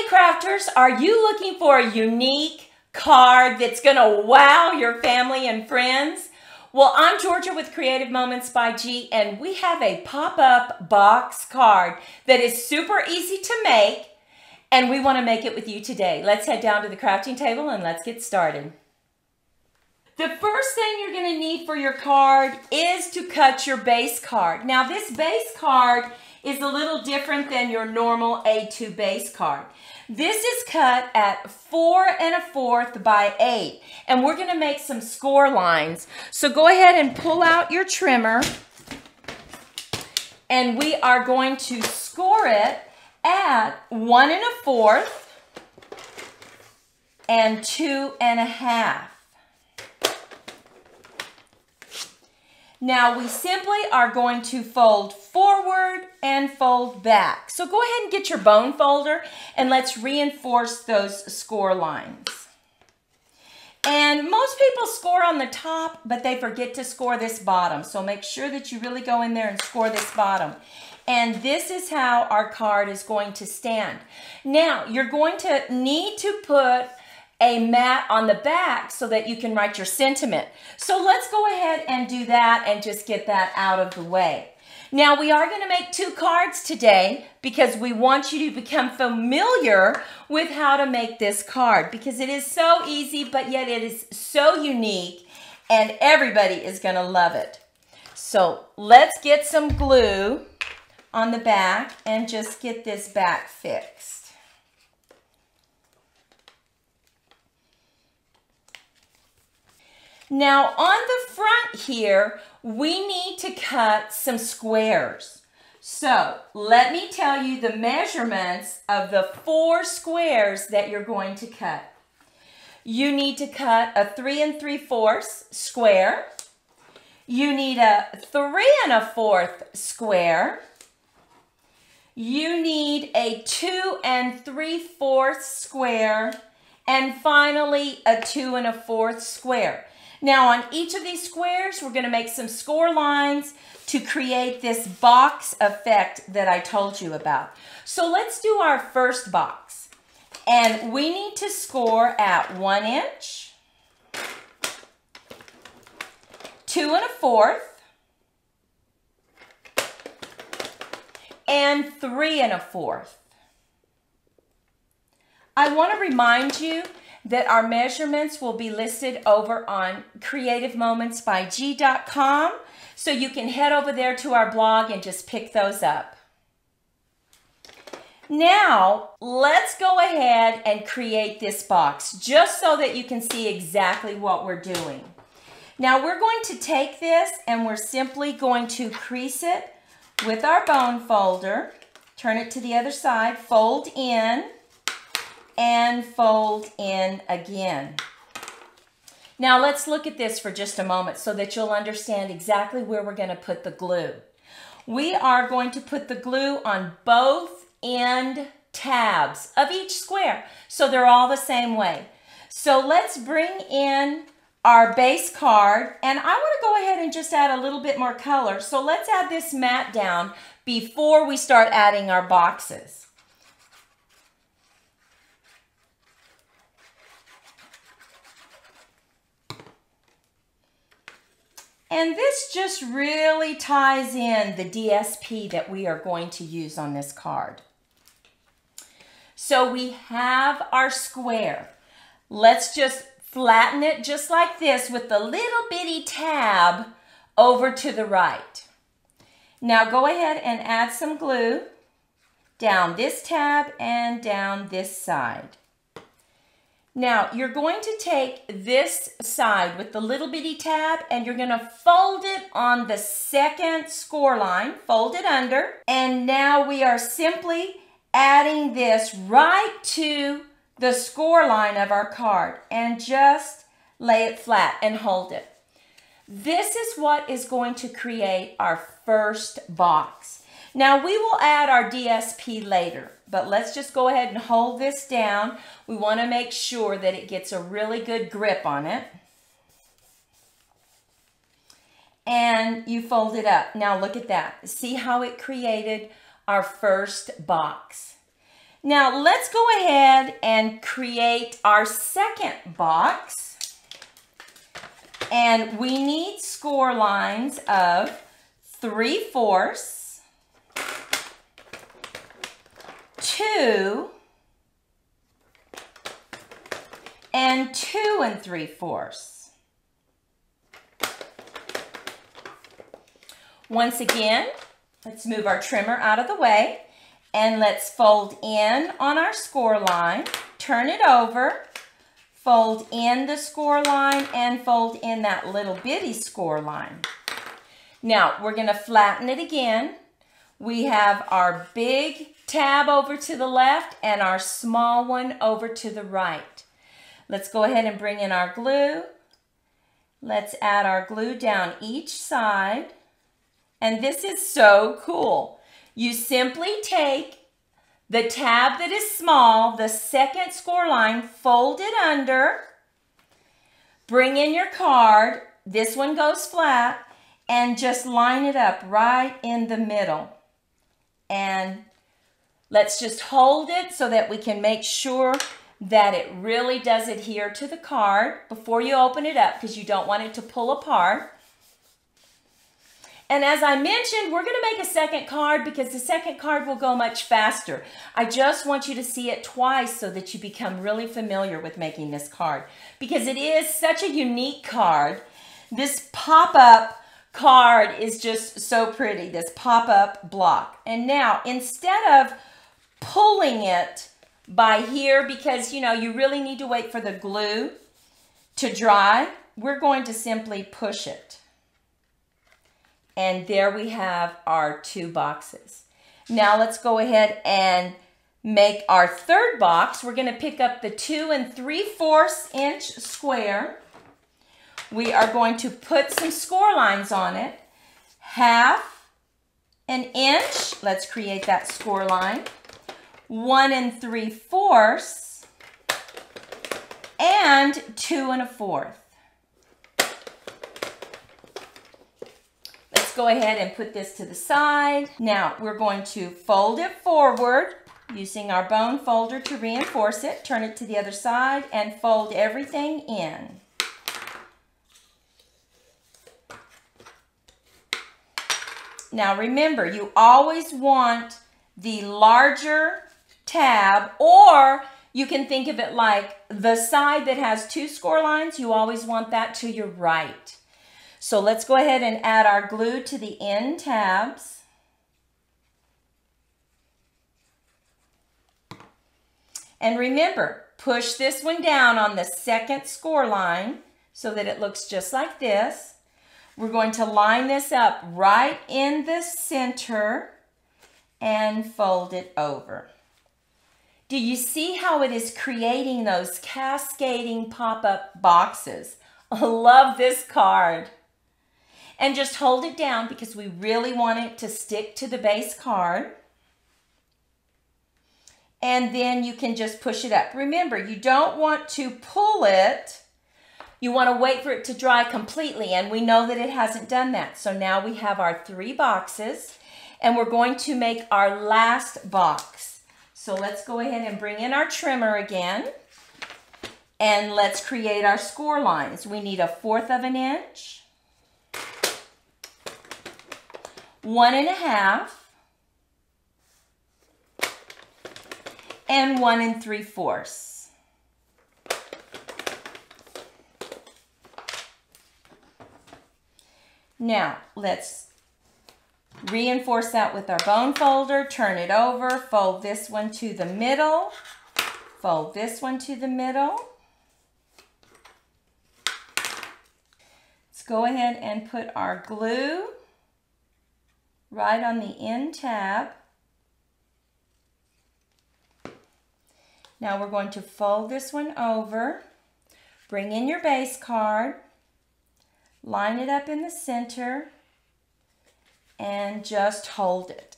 Hey crafters, are you looking for a unique card that's gonna wow your family and friends? Well, I'm Georgia with Creative Moments by G, and we have a pop-up box card that is super easy to make, and we wanna make it with you today. Let's head down to the crafting table and let's get started. The first thing you're gonna need for your card is to cut your base card. Now this base card is a little different than your normal A2 base card. This is cut at four and a fourth by eight, and we're gonna make some score lines. So go ahead and pull out your trimmer, and we are going to score it at one and a fourth and two and a half. Now we simply are going to fold forward and fold back. So go ahead and get your bone folder and let's reinforce those score lines. And most people score on the top, but they forget to score this bottom. So make sure that you really go in there and score this bottom. And this is how our card is going to stand. Now, you're going to need to put a mat on the back so that you can write your sentiment. So let's go ahead and do that and just get that out of the way. Now we are going to make two cards today because we want you to become familiar with how to make this card because it is so easy but yet it is so unique and everybody is going to love it. So let's get some glue on the back and just get this back fixed. Now on the front here, we need to cut some squares. So let me tell you the measurements of the four squares that you're going to cut. You need to cut a three and three fourths square. You need a three and a fourth square. You need a two and three fourths square. And finally, a two and a fourth square. Now on each of these squares, we're gonna make some score lines to create this box effect that I told you about. So let's do our first box. And we need to score at one inch, two and a fourth, and three and a fourth. I want to remind you that our measurements will be listed over on creativemomentsbyg.com. So you can head over there to our blog and just pick those up. Now, let's go ahead and create this box just so that you can see exactly what we're doing. Now, we're going to take this and we're simply going to crease it with our bone folder. Turn it to the other side, fold in, and fold in again. Now let's look at this for just a moment so that you'll understand exactly where we're going to put the glue. We are going to put the glue on both end tabs of each square so they're all the same way. So let's bring in our base card and I want to go ahead and just add a little bit more color. So let's add this mat down before we start adding our boxes. And this just really ties in the DSP that we are going to use on this card. So we have our square. Let's just flatten it just like this with the little bitty tab over to the right. Now go ahead and add some glue down this tab and down this side. Now, you're going to take this side with the little bitty tab and you're going to fold it on the second score line, fold it under, and now we are simply adding this right to the score line of our card and just lay it flat and hold it. This is what is going to create our first box. Now we will add our DSP later, but let's just go ahead and hold this down. We want to make sure that it gets a really good grip on it. And you fold it up. Now look at that. See how it created our first box. Now let's go ahead and create our second box. And we need score lines of 3 fourths, 2, and 2 and 3 fourths. Once again, let's move our trimmer out of the way. And let's fold in on our score line, turn it over, fold in the score line, and fold in that little bitty score line. Now, we're going to flatten it again. We have our big tab over to the left and our small one over to the right. Let's go ahead and bring in our glue. Let's add our glue down each side. And this is so cool. You simply take the tab that is small, the second score line, fold it under, bring in your card, this one goes flat, and just line it up right in the middle. And let's just hold it so that we can make sure that it really does adhere to the card before you open it up because you don't want it to pull apart. And as I mentioned, we're going to make a second card because the second card will go much faster. I just want you to see it twice so that you become really familiar with making this card because it is such a unique card. This pop-up card is just so pretty, this pop-up block. And now, instead of pulling it by here because, you know, you really need to wait for the glue to dry, we're going to simply push it. And there we have our two boxes. Now let's go ahead and make our third box. We're going to pick up the two and three fourths inch square. We are going to put some score lines on it. Half an inch. Let's create that score line. One and three fourths. And two and a fourth. Let's go ahead and put this to the side. Now we're going to fold it forward using our bone folder to reinforce it. Turn it to the other side and fold everything in. Now remember, you always want the larger tab or you can think of it like the side that has two score lines, you always want that to your right. So let's go ahead and add our glue to the end tabs. And remember, push this one down on the second score line so that it looks just like this. We're going to line this up right in the center and fold it over. Do you see how it is creating those cascading pop-up boxes? I love this card and just hold it down because we really want it to stick to the base card. And then you can just push it up. Remember, you don't want to pull it. You want to wait for it to dry completely, and we know that it hasn't done that. So now we have our three boxes, and we're going to make our last box. So let's go ahead and bring in our trimmer again, and let's create our score lines. We need a fourth of an inch, one and a half, and one and three fourths. Now, let's reinforce that with our bone folder, turn it over, fold this one to the middle, fold this one to the middle. Let's go ahead and put our glue right on the end tab. Now we're going to fold this one over, bring in your base card, line it up in the center, and just hold it.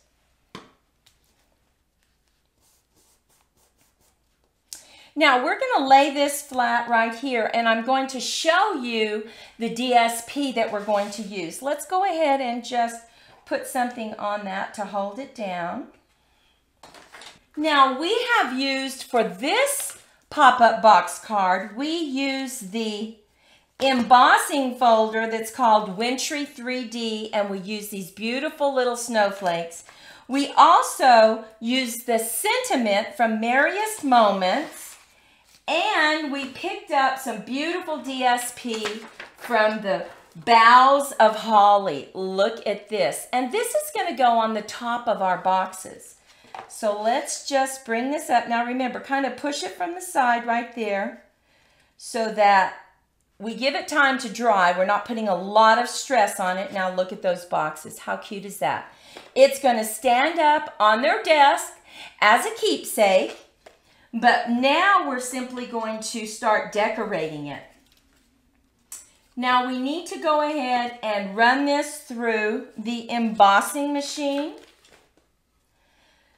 Now we're going to lay this flat right here and I'm going to show you the DSP that we're going to use. Let's go ahead and just put something on that to hold it down. Now we have used for this pop-up box card, we use the embossing folder that's called Wintry 3D and we use these beautiful little snowflakes. We also use the sentiment from Merriest Moments and we picked up some beautiful DSP from the Boughs of Holly. Look at this. And this is going to go on the top of our boxes. So let's just bring this up. Now remember, kind of push it from the side right there so that we give it time to dry. We're not putting a lot of stress on it. Now look at those boxes. How cute is that? It's going to stand up on their desk as a keepsake. But now we're simply going to start decorating it. Now we need to go ahead and run this through the embossing machine.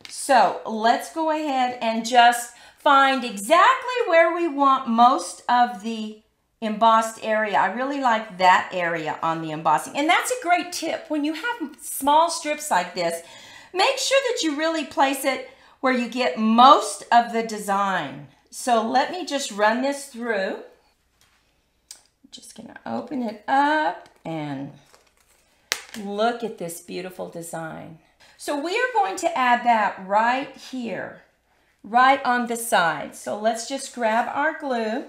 So let's go ahead and just find exactly where we want most of the embossed area. I really like that area on the embossing. And that's a great tip. When you have small strips like this, make sure that you really place it where you get most of the design. So let me just run this through. I'm Just gonna open it up and look at this beautiful design. So we are going to add that right here, right on the side. So let's just grab our glue.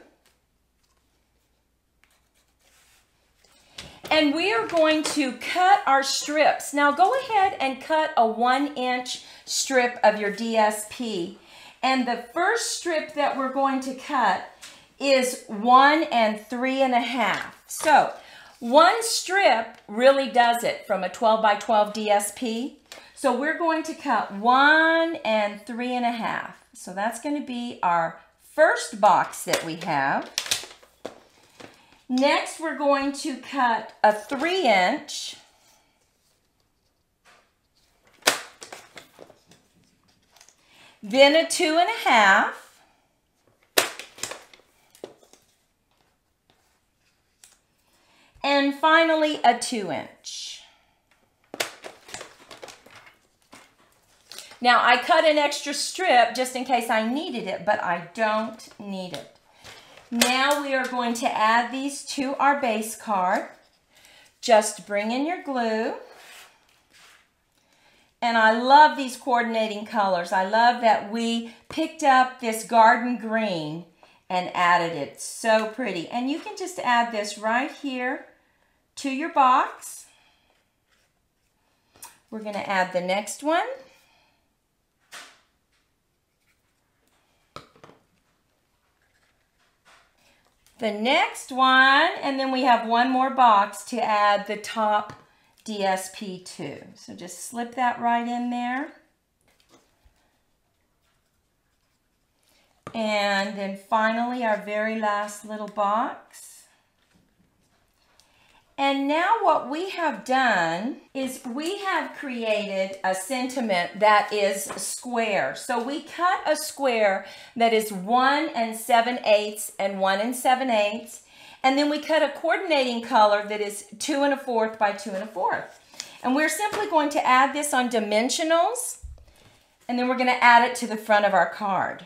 And we are going to cut our strips. Now go ahead and cut a one inch strip of your DSP. And the first strip that we're going to cut is one and three and a half. So one strip really does it from a 12 by 12 DSP. So we're going to cut one and three and a half. So that's going to be our first box that we have. Next, we're going to cut a three inch. Then a two and a half. And finally, a two inch. Now, I cut an extra strip just in case I needed it, but I don't need it. Now we are going to add these to our base card. Just bring in your glue. And I love these coordinating colors. I love that we picked up this garden green and added it. So pretty. And you can just add this right here to your box. We're going to add the next one. The next one, and then we have one more box to add the top DSP to. So just slip that right in there. And then finally our very last little box. And now what we have done is we have created a sentiment that is square. So we cut a square that is 1 and 7 eighths and 1 and 7 eighths. And then we cut a coordinating color that is 2 and a fourth by 2 and a fourth. And we're simply going to add this on dimensionals. And then we're going to add it to the front of our card.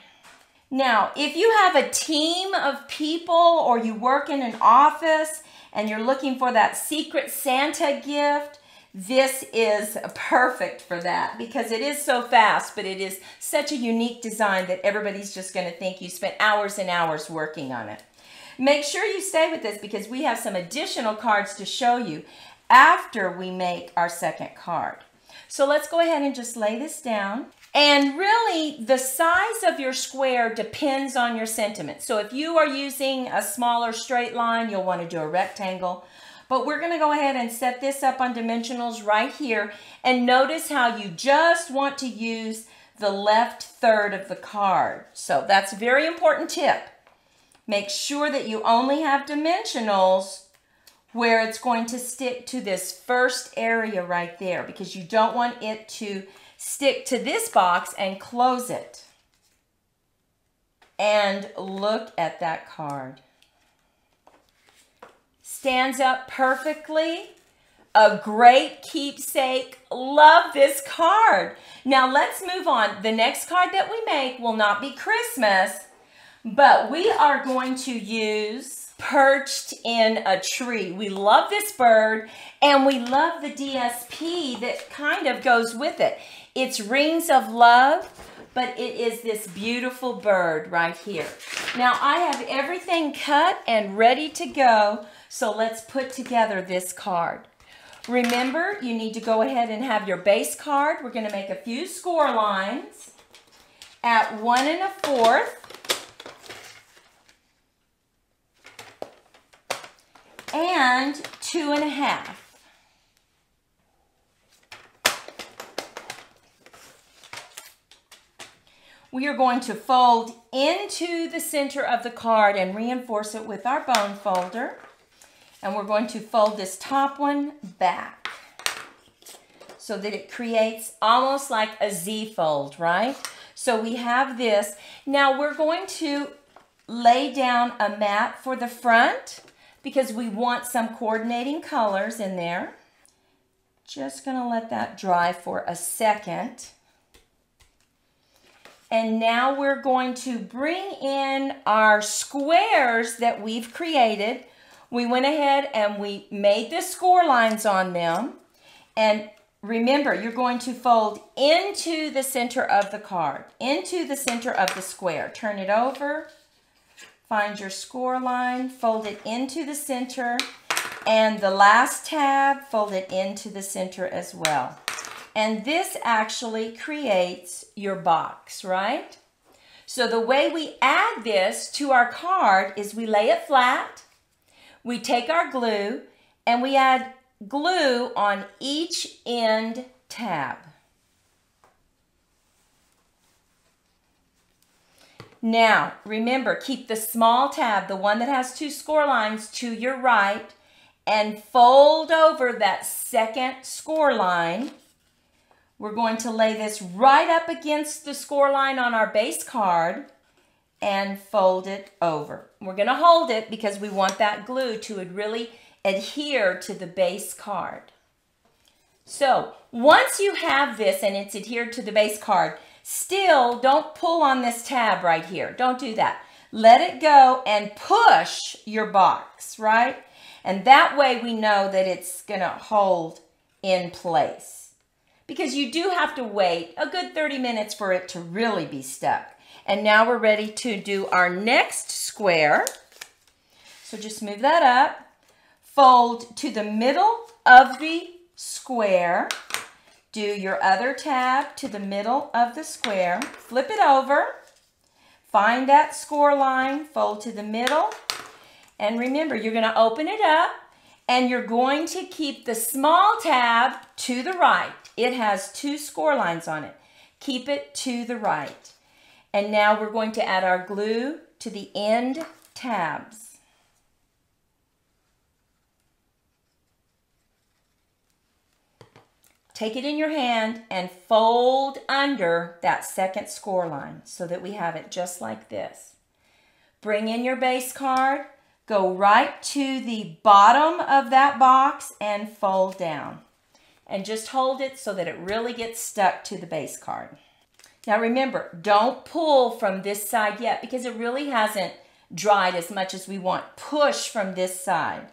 Now, if you have a team of people or you work in an office and you're looking for that secret Santa gift, this is perfect for that because it is so fast, but it is such a unique design that everybody's just going to think you spent hours and hours working on it. Make sure you stay with us because we have some additional cards to show you after we make our second card. So let's go ahead and just lay this down. And really, the size of your square depends on your sentiment. So if you are using a smaller straight line, you'll want to do a rectangle. But we're going to go ahead and set this up on dimensionals right here. And notice how you just want to use the left third of the card. So that's a very important tip. Make sure that you only have dimensionals where it's going to stick to this first area right there because you don't want it to stick to this box and close it. And look at that card. Stands up perfectly. A great keepsake. Love this card. Now let's move on. The next card that we make will not be Christmas, but we are going to use perched in a tree. We love this bird and we love the DSP that kind of goes with it. It's Rings of Love, but it is this beautiful bird right here. Now I have everything cut and ready to go, so let's put together this card. Remember, you need to go ahead and have your base card. We're going to make a few score lines at one and a fourth. And two and a half. We are going to fold into the center of the card and reinforce it with our bone folder. And we're going to fold this top one back so that it creates almost like a Z fold, right? So we have this. Now we're going to lay down a mat for the front because we want some coordinating colors in there. Just gonna let that dry for a second. And now we're going to bring in our squares that we've created. We went ahead and we made the score lines on them. And remember, you're going to fold into the center of the card, into the center of the square. Turn it over, find your score line, fold it into the center, and the last tab, fold it into the center as well. And this actually creates your box, right? So the way we add this to our card is we lay it flat, we take our glue, and we add glue on each end tab. Now, remember, keep the small tab, the one that has two score lines, to your right, and fold over that second score line we're going to lay this right up against the score line on our base card and fold it over. We're going to hold it because we want that glue to really adhere to the base card. So once you have this and it's adhered to the base card, still don't pull on this tab right here. Don't do that. Let it go and push your box, right? And that way we know that it's going to hold in place because you do have to wait a good 30 minutes for it to really be stuck. And now we're ready to do our next square. So just move that up, fold to the middle of the square, do your other tab to the middle of the square, flip it over, find that score line, fold to the middle, and remember, you're going to open it up, and you're going to keep the small tab to the right. It has two score lines on it. Keep it to the right. And now we're going to add our glue to the end tabs. Take it in your hand and fold under that second score line so that we have it just like this. Bring in your base card, go right to the bottom of that box and fold down and just hold it so that it really gets stuck to the base card. Now remember, don't pull from this side yet because it really hasn't dried as much as we want. Push from this side.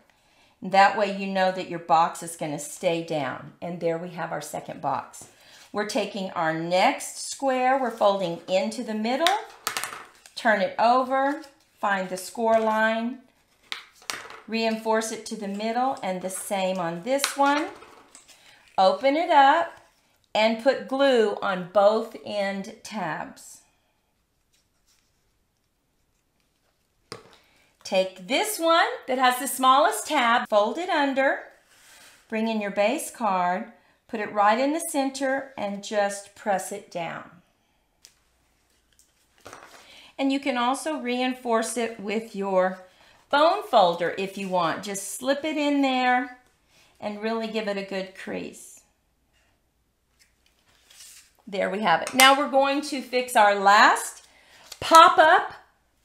That way you know that your box is going to stay down. And there we have our second box. We're taking our next square, we're folding into the middle, turn it over, find the score line, reinforce it to the middle, and the same on this one open it up, and put glue on both end tabs. Take this one that has the smallest tab, fold it under, bring in your base card, put it right in the center, and just press it down. And you can also reinforce it with your bone folder if you want. Just slip it in there and really give it a good crease. There we have it. Now we're going to fix our last pop-up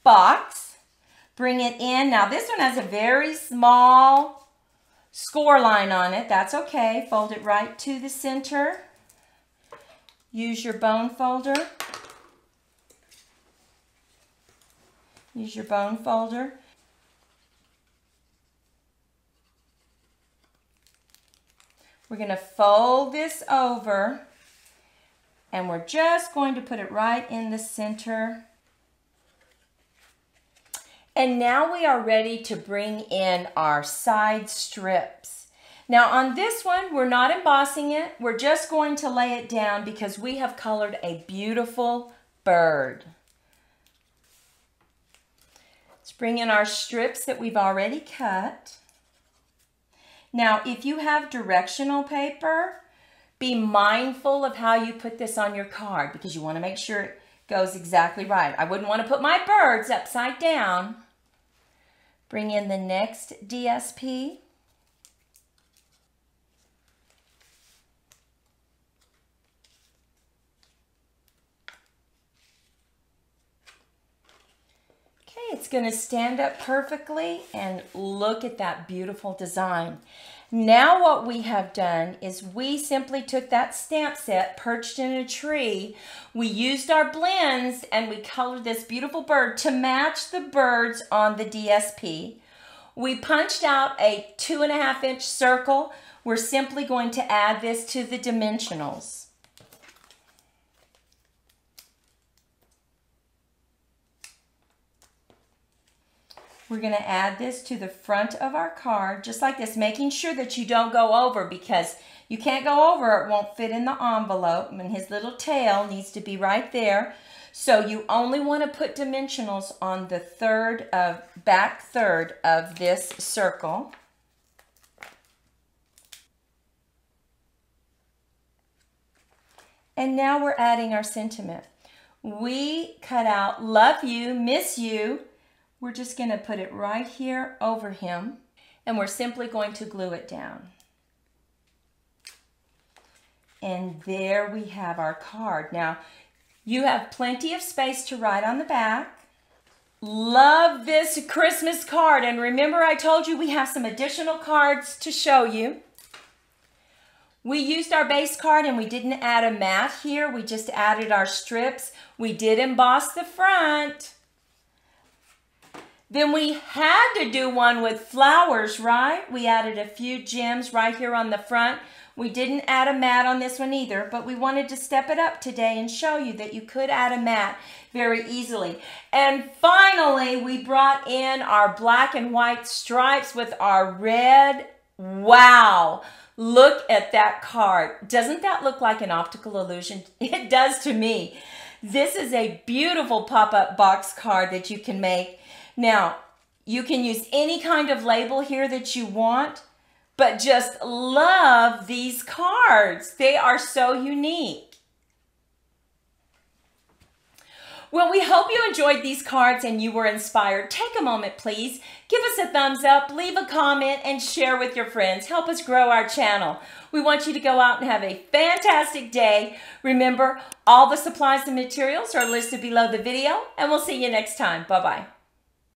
box. Bring it in. Now this one has a very small score line on it. That's okay. Fold it right to the center. Use your bone folder. Use your bone folder. We're going to fold this over and we're just going to put it right in the center. And now we are ready to bring in our side strips. Now on this one, we're not embossing it. We're just going to lay it down because we have colored a beautiful bird. Let's bring in our strips that we've already cut. Now, if you have directional paper, be mindful of how you put this on your card because you want to make sure it goes exactly right. I wouldn't want to put my birds upside down. Bring in the next DSP. It's going to stand up perfectly and look at that beautiful design. Now what we have done is we simply took that stamp set perched in a tree. We used our blends and we colored this beautiful bird to match the birds on the DSP. We punched out a two and a half inch circle. We're simply going to add this to the dimensionals. We're going to add this to the front of our card, just like this, making sure that you don't go over because you can't go over, it won't fit in the envelope, and his little tail needs to be right there. So you only want to put dimensionals on the third of, back third of this circle. And now we're adding our sentiment. We cut out love you, miss you, we're just going to put it right here over him and we're simply going to glue it down. And there we have our card. Now, you have plenty of space to write on the back. Love this Christmas card. And remember I told you we have some additional cards to show you. We used our base card and we didn't add a mat here. We just added our strips. We did emboss the front. Then we had to do one with flowers, right? We added a few gems right here on the front. We didn't add a mat on this one either, but we wanted to step it up today and show you that you could add a mat very easily. And finally, we brought in our black and white stripes with our red. Wow. Look at that card. Doesn't that look like an optical illusion? It does to me. This is a beautiful pop-up box card that you can make now, you can use any kind of label here that you want, but just love these cards. They are so unique. Well, we hope you enjoyed these cards and you were inspired. Take a moment, please. Give us a thumbs up, leave a comment, and share with your friends. Help us grow our channel. We want you to go out and have a fantastic day. Remember, all the supplies and materials are listed below the video, and we'll see you next time. Bye-bye.